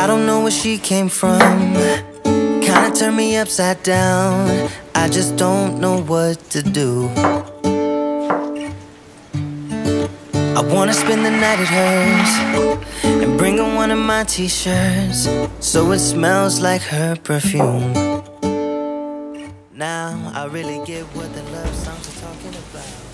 I don't know where she came from. Kinda turned me upside down. I just don't know what to do. I wanna spend the night at hers and bring her one of my t shirts so it smells like her perfume. Now I really get what the love songs are talking about.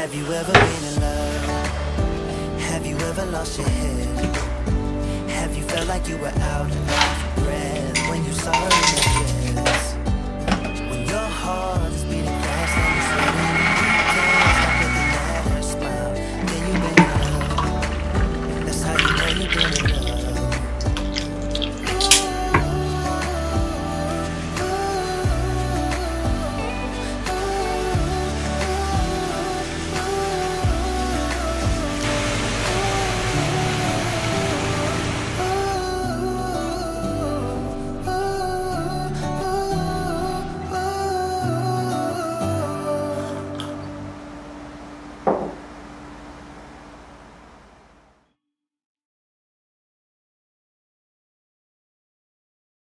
Have you ever been in love? Have you ever lost your head? Have you felt like you were out of breath when you saw her